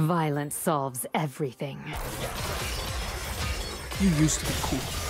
Violence solves everything. You used to be cool.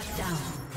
Shut down.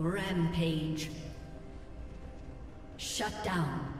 Rampage. Shut down.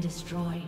Destroyed.